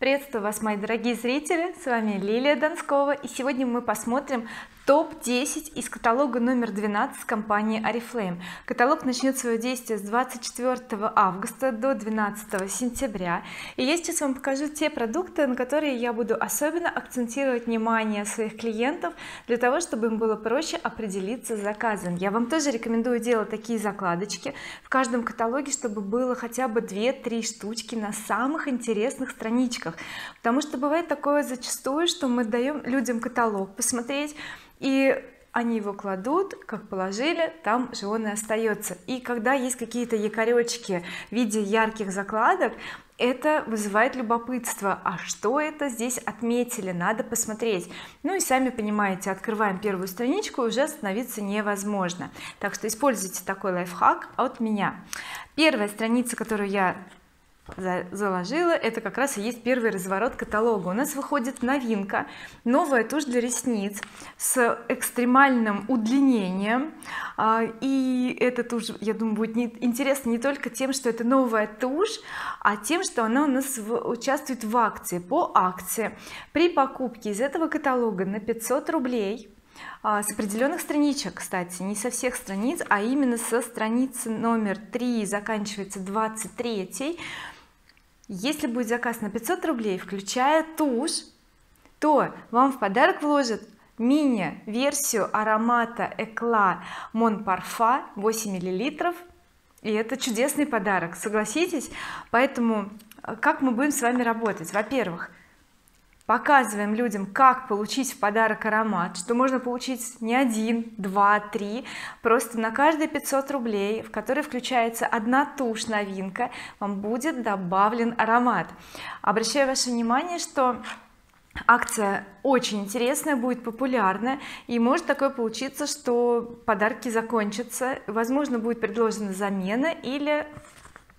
приветствую вас мои дорогие зрители. С вами Лилия Донскова. И сегодня мы посмотрим топ-10 из каталога номер 12 компании oriflame каталог начнет свое действие с 24 августа до 12 сентября. И я сейчас вам покажу те продукты на которые я буду особенно акцентировать внимание своих клиентов для того чтобы им было проще определиться с заказом. Я вам тоже рекомендую делать такие закладочки в каждом каталоге чтобы было хотя бы 2-3 штучки на самых интересных страничках. Потому что бывает такое зачастую что мы даем людям каталог посмотреть и они его кладут как положили там же он и остается. И когда есть какие-то якоречки в виде ярких закладок это вызывает любопытство. А что это здесь отметили? Надо посмотреть. Ну и сами понимаете открываем первую страничку уже остановиться невозможно. Так что используйте такой лайфхак от меня. Первая страница которую я заложила. Это как раз и есть первый разворот каталога. У нас выходит новинка новая тушь для ресниц с экстремальным удлинением. А, и эта тушь я думаю будет не, интересна не только тем что это новая тушь а тем что она у нас участвует в акции по акции. При покупке из этого каталога на 500 рублей а, с определенных страничек кстати не со всех страниц а именно со страницы номер 3 заканчивается 23 если будет заказ на 500 рублей включая тушь то вам в подарок вложат мини версию аромата Экла Мон Парфа 8 миллилитров. И это чудесный подарок согласитесь? Поэтому э, как мы будем с вами работать? Во-первых показываем людям как получить в подарок аромат что можно получить не один два три просто на каждые 500 рублей в который включается одна тушь новинка вам будет добавлен аромат. Обращаю ваше внимание что акция очень интересная будет популярная и может такое получиться что подарки закончатся. Возможно будет предложена замена или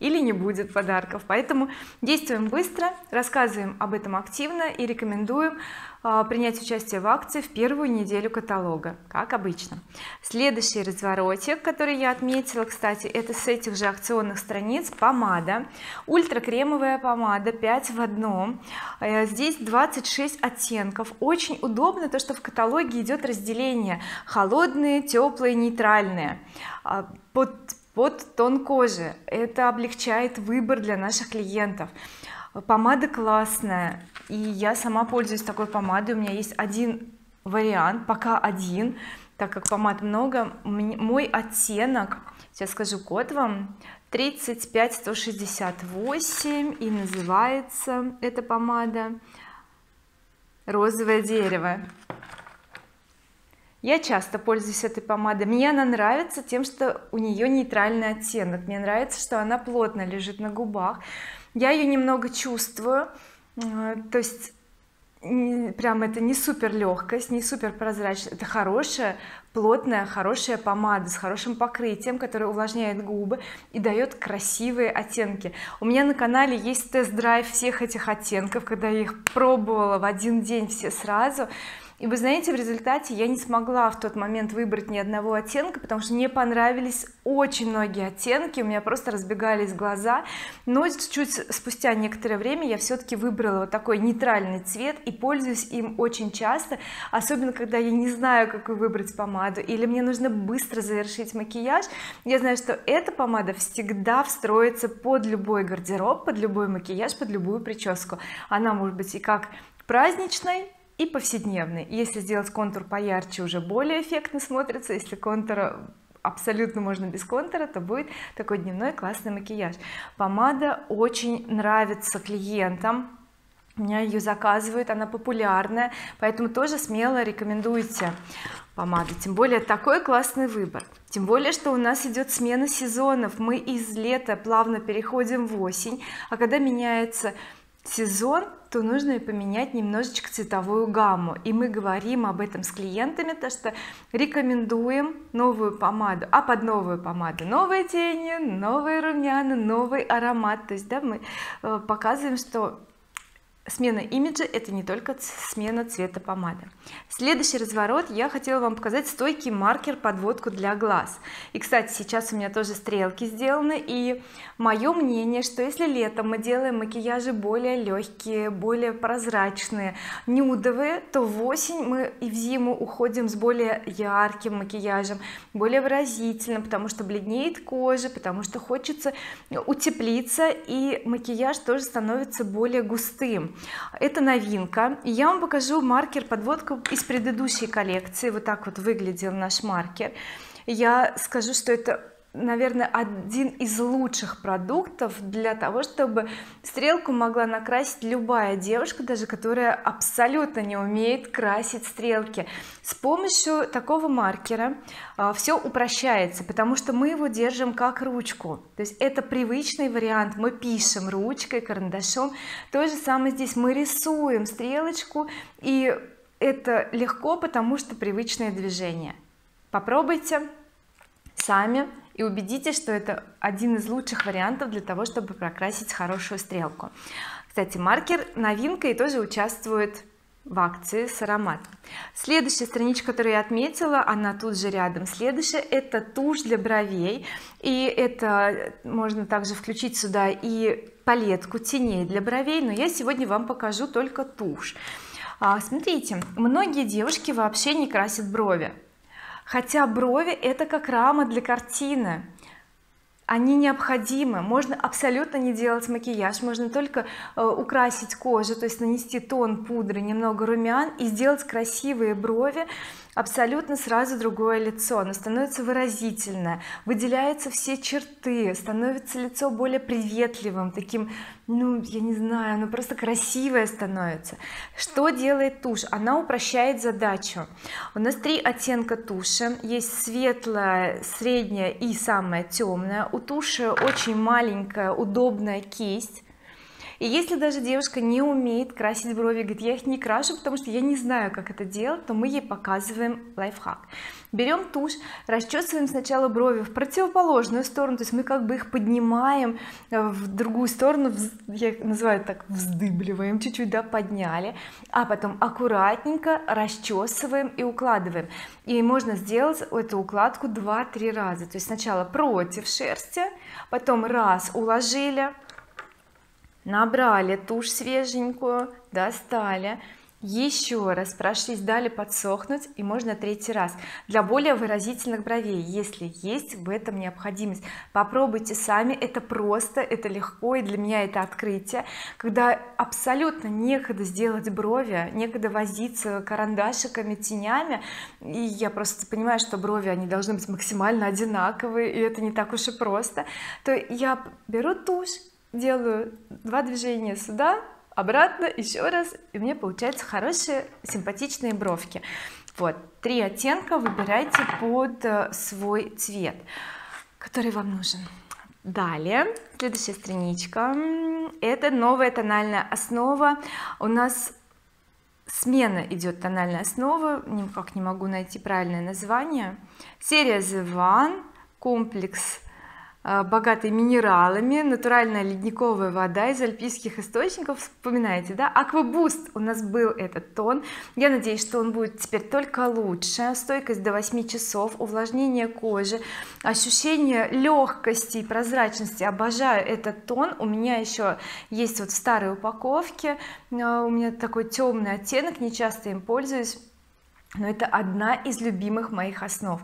или не будет подарков. Поэтому действуем быстро рассказываем об этом активно и рекомендуем а, принять участие в акции в первую неделю каталога как обычно. Следующий разворотик который я отметила кстати это с этих же акционных страниц помада. Ультракремовая помада 5 в одном. Э, здесь 26 оттенков. Очень удобно то что в каталоге идет разделение. Холодные теплые нейтральные. А, под под тон кожи. Это облегчает выбор для наших клиентов. Помада классная и я сама пользуюсь такой помадой. У меня есть один вариант пока один так как помад много. Мой оттенок сейчас скажу код вам 35 168 и называется эта помада розовое дерево я часто пользуюсь этой помадой. Мне она нравится тем что у нее нейтральный оттенок. Мне нравится что она плотно лежит на губах. Я ее немного чувствую. Э, то есть прям это не супер легкость не супер прозрачная это хорошая плотная хорошая помада с хорошим покрытием которая увлажняет губы и дает красивые оттенки. У меня на канале есть тест-драйв всех этих оттенков когда я их пробовала в один день все сразу и вы знаете в результате я не смогла в тот момент выбрать ни одного оттенка потому что мне понравились очень многие оттенки у меня просто разбегались глаза. Но чуть спустя некоторое время я все-таки выбрала вот такой нейтральный цвет и пользуюсь им очень часто особенно когда я не знаю какую выбрать помаду или мне нужно быстро завершить макияж. Я знаю что эта помада всегда встроится под любой гардероб под любой макияж под любую прическу. Она может быть и как праздничной и повседневный. Если сделать контур поярче уже более эффектно смотрится. Если контур абсолютно можно без контура то будет такой дневной классный макияж. Помада очень нравится клиентам. Меня ее заказывают она популярная поэтому тоже смело рекомендуйте помаду. Тем более такой классный выбор. Тем более что у нас идет смена сезонов. Мы из лета плавно переходим в осень а когда меняется сезон то нужно и поменять немножечко цветовую гамму. И мы говорим об этом с клиентами то что рекомендуем новую помаду. А под новую помаду? Новые тени новые румяна новый аромат. То есть да мы э, показываем что смена имиджа это не только смена цвета помады. Следующий разворот. Я хотела вам показать стойкий маркер подводку для глаз. И кстати сейчас у меня тоже стрелки сделаны. И мое мнение что если летом мы делаем макияжи более легкие более прозрачные нюдовые то в осень мы и в зиму уходим с более ярким макияжем более выразительным потому что бледнеет кожа потому что хочется утеплиться и макияж тоже становится более густым это новинка. Я вам покажу маркер подводку из предыдущей коллекции. Вот так вот выглядел наш маркер. Я скажу что это наверное один из лучших продуктов для того чтобы стрелку могла накрасить любая девушка даже которая абсолютно не умеет красить стрелки. С помощью такого маркера а, все упрощается потому что мы его держим как ручку. То есть это привычный вариант. Мы пишем ручкой карандашом. То же самое здесь. Мы рисуем стрелочку и это легко потому что привычное движение. Попробуйте сами и убедитесь что это один из лучших вариантов для того чтобы прокрасить хорошую стрелку. Кстати маркер новинка и тоже участвует в акции с ароматом. Следующая страничка которую я отметила она тут же рядом. Следующая это тушь для бровей. И это можно также включить сюда и палетку теней для бровей. Но я сегодня вам покажу только тушь. А, смотрите многие девушки вообще не красят брови хотя брови это как рама для картины. Они необходимы. Можно абсолютно не делать макияж можно только э, украсить кожу то есть нанести тон пудры немного румян и сделать красивые брови абсолютно сразу другое лицо. Оно становится выразительное выделяются все черты становится лицо более приветливым таким ну я не знаю оно просто красивое становится. Что делает тушь? Она упрощает задачу. У нас три оттенка туши. Есть светлая средняя и самая темная. У туши очень маленькая удобная кисть и если даже девушка не умеет красить брови говорит я их не крашу потому что я не знаю как это делать то мы ей показываем лайфхак. Берем тушь расчесываем сначала брови в противоположную сторону то есть мы как бы их поднимаем э, в другую сторону я называю так вздыбливаем чуть-чуть да подняли а потом аккуратненько расчесываем и укладываем. И можно сделать эту укладку 2-3 раза. То есть сначала против шерсти потом раз уложили набрали тушь свеженькую достали. Еще раз прошлись дали подсохнуть и можно третий раз. Для более выразительных бровей если есть в этом необходимость. Попробуйте сами это просто это легко и для меня это открытие. Когда абсолютно некогда сделать брови некогда возиться карандашиками тенями и я просто понимаю что брови они должны быть максимально одинаковые и это не так уж и просто то я беру тушь делаю два движения сюда обратно еще раз и меня получаются хорошие симпатичные бровки. Вот три оттенка выбирайте под э, свой цвет который вам нужен. Далее следующая страничка. Это новая тональная основа. У нас смена идет тональной основы. Никак не могу найти правильное название. Серия The One комплекс богатый минералами натуральная ледниковая вода из альпийских источников. Вспоминаете да? Aqua Boost у нас был этот тон. Я надеюсь что он будет теперь только лучше. Стойкость до 8 часов увлажнение кожи ощущение легкости и прозрачности. Обожаю этот тон. У меня еще есть вот в старой упаковке. А, у меня такой темный оттенок не часто им пользуюсь. Но это одна из любимых моих основ.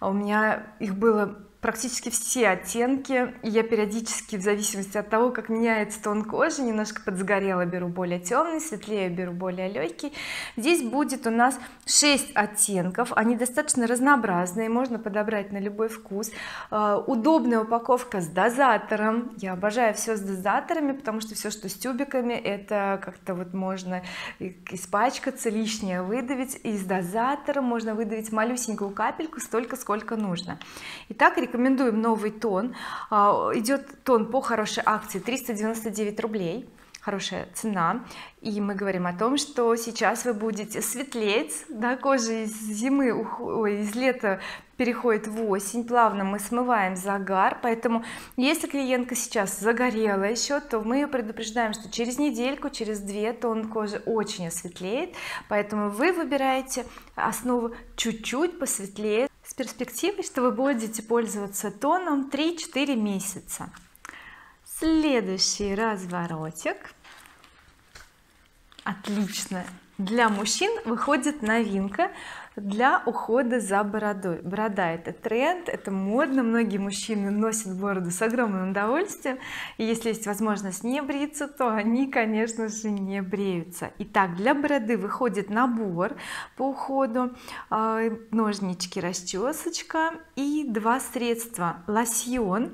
У меня их было практически все оттенки. Я периодически в зависимости от того как меняется тон кожи немножко подсгорела беру более темный светлее беру более легкий здесь будет у нас 6 оттенков. Они достаточно разнообразные можно подобрать на любой вкус. Э, удобная упаковка с дозатором. Я обожаю все с дозаторами потому что все что с тюбиками это как-то вот можно испачкаться лишнее выдавить. И с дозатором можно выдавить малюсенькую капельку столько сколько нужно. Итак рекомендуем новый тон. А, идет тон по хорошей акции 399 рублей. Хорошая цена. И мы говорим о том что сейчас вы будете светлеть да, кожа из зимы ой, из лета переходит в осень плавно мы смываем загар поэтому если клиентка сейчас загорела еще то мы ее предупреждаем что через недельку через две тон кожи очень осветлеет поэтому вы выбираете основу чуть-чуть посветлее с перспективой что вы будете пользоваться тоном 3-4 месяца. Следующий разворотик. Отлично. Для мужчин выходит новинка для ухода за бородой. Борода это тренд это модно. Многие мужчины носят бороду с огромным удовольствием. И если есть возможность не бриться то они конечно же не бреются. Итак для бороды выходит набор по уходу. А, ножнички расчесочка и два средства. Лосьон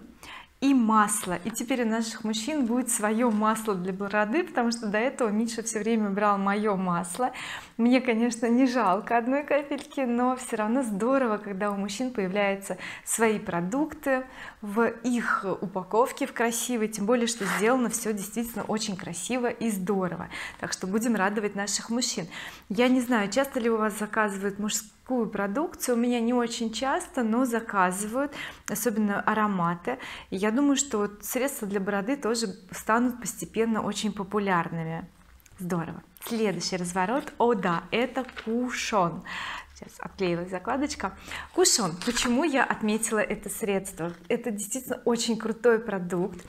и масло. И теперь у наших мужчин будет свое масло для бороды потому что до этого Миша все время брал мое масло. Мне конечно не жалко одной капельки но все равно здорово когда у мужчин появляются свои продукты в их упаковке в красивой тем более что сделано все действительно очень красиво и здорово. Так что будем радовать наших мужчин. Я не знаю часто ли у вас заказывают мужские такую продукцию. У меня не очень часто но заказывают особенно ароматы. И я думаю что вот средства для бороды тоже станут постепенно очень популярными. Здорово. Следующий разворот. О да это кушон. Сейчас отклеилась закладочка. Кушон. Почему я отметила это средство? Это действительно очень крутой продукт.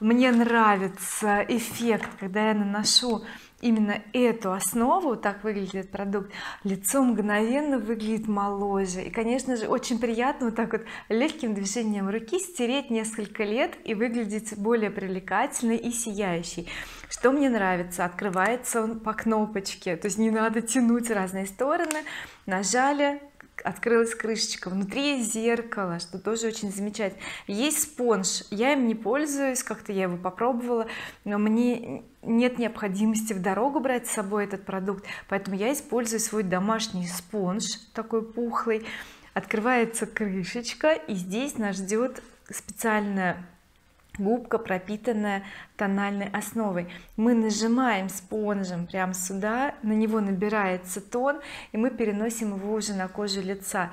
Мне нравится эффект когда я наношу именно эту основу так выглядит продукт лицо мгновенно выглядит моложе. И конечно же очень приятно вот так вот легким движением руки стереть несколько лет и выглядеть более привлекательной и сияющей. Что мне нравится открывается он по кнопочке. То есть не надо тянуть разные стороны. Нажали открылась крышечка внутри зеркало что тоже очень замечательно. Есть спонж. Я им не пользуюсь как-то я его попробовала но мне нет необходимости в дорогу брать с собой этот продукт поэтому я использую свой домашний спонж такой пухлый. Открывается крышечка и здесь нас ждет специальная губка пропитанная тональной основой. Мы нажимаем спонжем прямо сюда на него набирается тон и мы переносим его уже на кожу лица.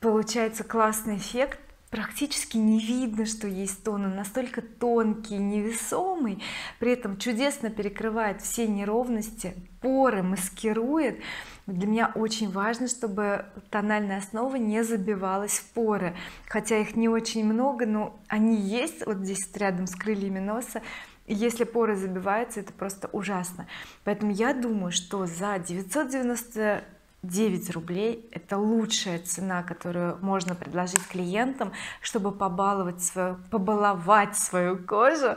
Получается классный эффект практически не видно что есть тон. Он настолько тонкий невесомый при этом чудесно перекрывает все неровности поры маскирует. Для меня очень важно чтобы тональная основа не забивалась в поры. Хотя их не очень много но они есть вот здесь рядом с крыльями носа. Если поры забиваются это просто ужасно. Поэтому я думаю что за 990 9 рублей это лучшая цена которую можно предложить клиентам чтобы побаловать свою побаловать свою кожу.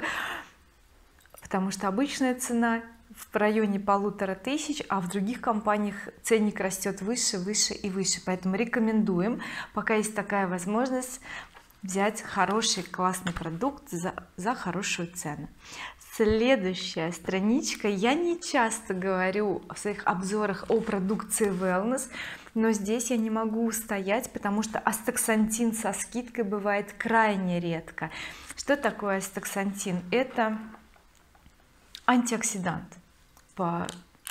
Потому что обычная цена в районе полутора тысяч а в других компаниях ценник растет выше выше и выше. Поэтому рекомендуем. Пока есть такая возможность взять хороший классный продукт за, за хорошую цену. Следующая страничка. Я не часто говорю в своих обзорах о продукции wellness но здесь я не могу устоять потому что астаксантин со скидкой бывает крайне редко. Что такое астаксантин? Это антиоксидант по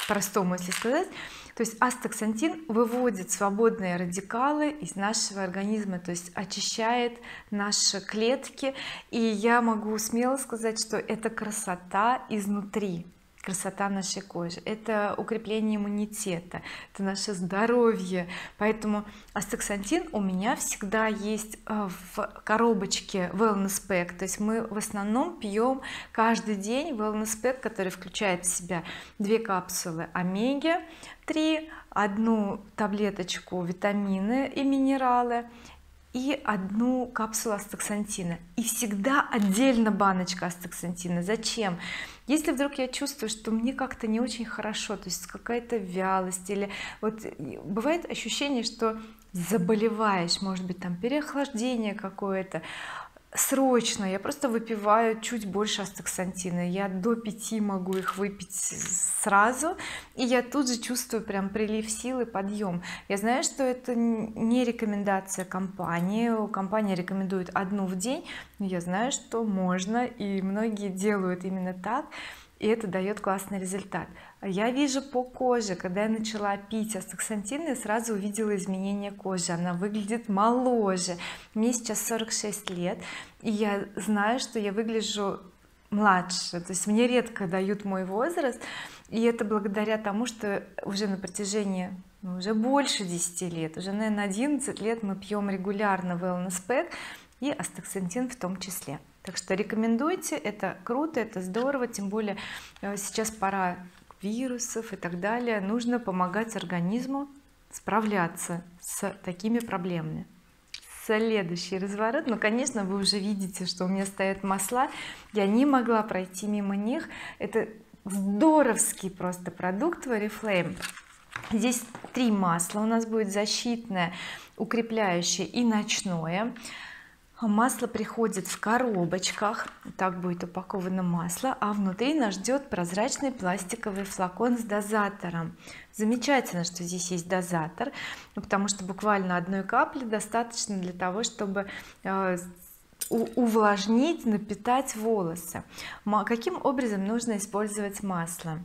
простому если сказать то есть астаксантин выводит свободные радикалы из нашего организма то есть очищает наши клетки. И я могу смело сказать что это красота изнутри красота нашей кожи это укрепление иммунитета это наше здоровье. Поэтому астаксантин у меня всегда есть э, в коробочке wellness pack. То есть мы в основном пьем каждый день wellness pack который включает в себя две капсулы омеги 3 одну таблеточку витамины и минералы и одну капсулу астаксантина. И всегда отдельно баночка астаксантина. Зачем? Если вдруг я чувствую что мне как-то не очень хорошо то есть какая-то вялость или вот бывает ощущение что заболеваешь может быть там переохлаждение какое-то срочно я просто выпиваю чуть больше астаксантина. Я до 5 могу их выпить сразу и я тут же чувствую прям прилив силы подъем. Я знаю что это не рекомендация компании. Компания рекомендует одну в день но я знаю что можно и многие делают именно так это дает классный результат. Я вижу по коже когда я начала пить астаксантин я сразу увидела изменение кожи. Она выглядит моложе. Мне сейчас 46 лет и я знаю что я выгляжу младше. То есть мне редко дают мой возраст и это благодаря тому что уже на протяжении ну, уже больше 10 лет уже наверное 11 лет мы пьем регулярно wellness pack и астаксантин в том числе. Так что рекомендуйте это круто это здорово тем более э, сейчас пора вирусов и так далее. Нужно помогать организму справляться с такими проблемами. Следующий разворот. Ну конечно вы уже видите что у меня стоят масла. Я не могла пройти мимо них. Это здоровский просто продукт oriflame здесь три масла у нас будет защитное укрепляющее и ночное масло приходит в коробочках. Так будет упаковано масло а внутри нас ждет прозрачный пластиковый флакон с дозатором. Замечательно что здесь есть дозатор потому что буквально одной капли достаточно для того чтобы э, увлажнить напитать волосы. Каким образом нужно использовать масло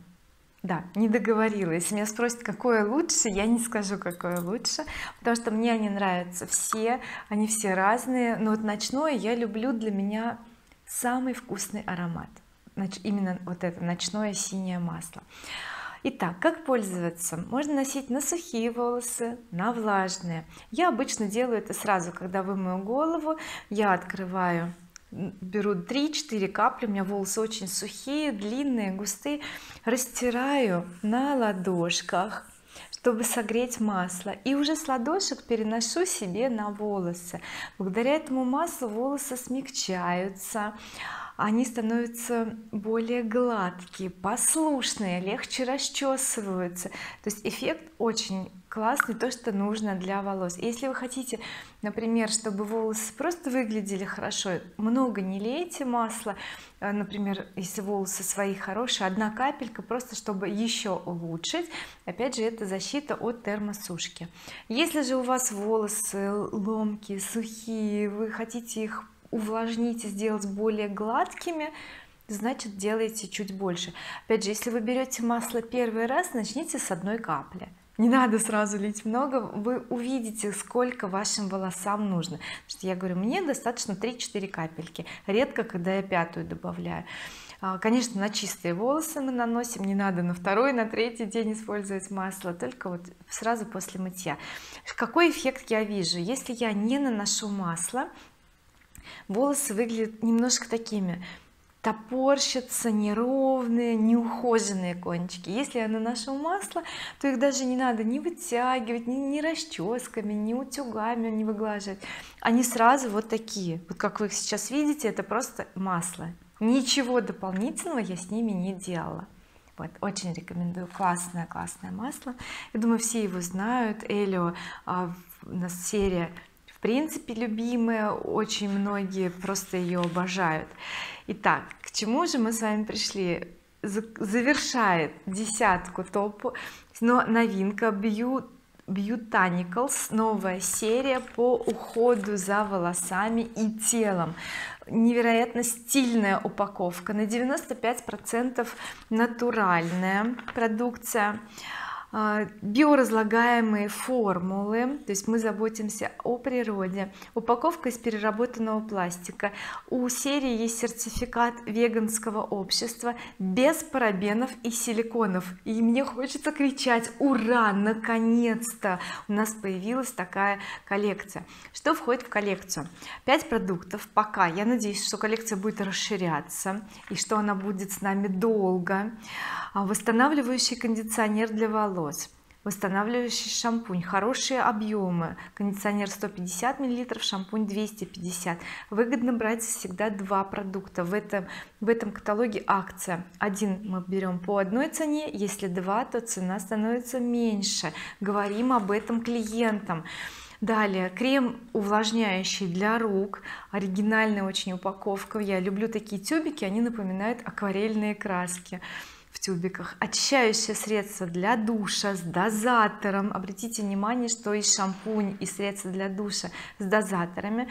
да не договорила если меня спросят какое лучше я не скажу какое лучше потому что мне они нравятся все они все разные но вот ночное я люблю для меня самый вкусный аромат именно вот это ночное синее масло Итак, как пользоваться? Можно носить на сухие волосы, на влажные. Я обычно делаю это сразу, когда вымою голову, я открываю беру 3-4 капли у меня волосы очень сухие длинные густые растираю на ладошках чтобы согреть масло. И уже с ладошек переношу себе на волосы. Благодаря этому маслу волосы смягчаются они становятся более гладкие послушные легче расчесываются. То есть эффект очень классный то что нужно для волос. Если вы хотите например чтобы волосы просто выглядели хорошо много не лейте масла э, например если волосы свои хорошие одна капелька просто чтобы еще улучшить. Опять же это защита от термосушки. Если же у вас волосы ломкие сухие вы хотите их увлажнить и сделать более гладкими значит делайте чуть больше. Опять же если вы берете масло первый раз начните с одной капли. Не надо сразу лить много вы увидите сколько вашим волосам нужно. Потому что я говорю мне достаточно 3-4 капельки редко когда я пятую добавляю. А, конечно на чистые волосы мы наносим не надо на второй на третий день использовать масло только вот сразу после мытья. Какой эффект я вижу? Если я не наношу масло волосы выглядят немножко такими топорщатся неровные неухоженные кончики. Если я наношу масло то их даже не надо не вытягивать ни, ни расческами ни утюгами не выглаживать. Они сразу вот такие. Вот как вы их сейчас видите это просто масло. Ничего дополнительного я с ними не делала. Вот очень рекомендую. Классное классное масло. Я думаю все его знают. Элио а, у нас серия в принципе любимая очень многие просто ее обожают. Итак к чему же мы с вами пришли? Завершает десятку топ но новинка Beauty Botanicals новая серия по уходу за волосами и телом. Невероятно стильная упаковка на 95 процентов натуральная продукция биоразлагаемые формулы то есть мы заботимся о природе. Упаковка из переработанного пластика. У серии есть сертификат веганского общества без парабенов и силиконов. И мне хочется кричать ура! Наконец-то! У нас появилась такая коллекция. Что входит в коллекцию? 5 продуктов. Пока. Я надеюсь что коллекция будет расширяться и что она будет с нами долго. А, восстанавливающий кондиционер для волос восстанавливающий шампунь. Хорошие объемы кондиционер 150 миллилитров шампунь 250 выгодно брать всегда два продукта. В этом в этом каталоге акция. Один мы берем по одной цене если два то цена становится меньше. Говорим об этом клиентам. Далее. Крем увлажняющий для рук. Оригинальная очень упаковка. Я люблю такие тюбики они напоминают акварельные краски тюбиках. Очищающее средство для душа с дозатором. Обратите внимание что и шампунь и средства для душа с дозаторами.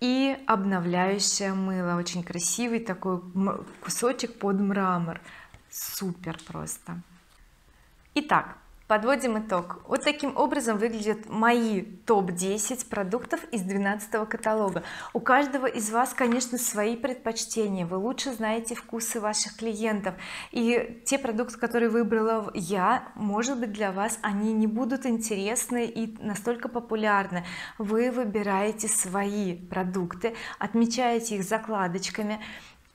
И обновляющее мыло. Очень красивый такой кусочек под мрамор. Супер просто. Итак подводим итог. Вот таким образом выглядят мои топ-10 продуктов из 12 каталога. У каждого из вас конечно свои предпочтения. Вы лучше знаете вкусы ваших клиентов. И те продукты которые выбрала я может быть для вас они не будут интересны и настолько популярны. Вы выбираете свои продукты отмечаете их закладочками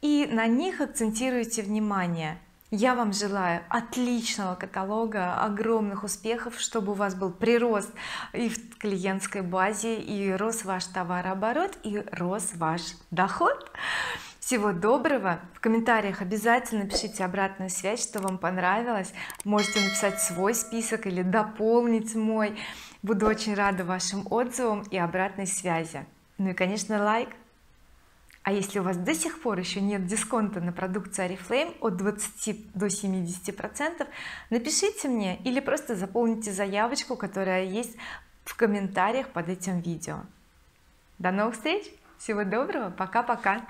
и на них акцентируете внимание я вам желаю отличного каталога огромных успехов чтобы у вас был прирост и в клиентской базе и рос ваш товарооборот и рос ваш доход. Всего доброго. В комментариях обязательно пишите обратную связь что вам понравилось. Можете написать свой список или дополнить мой. Буду очень рада вашим отзывам и обратной связи. Ну и конечно лайк а если у вас до сих пор еще нет дисконта на продукцию oriflame от 20 до 70 процентов напишите мне или просто заполните заявочку которая есть в комментариях под этим видео. До новых встреч! Всего доброго! Пока-пока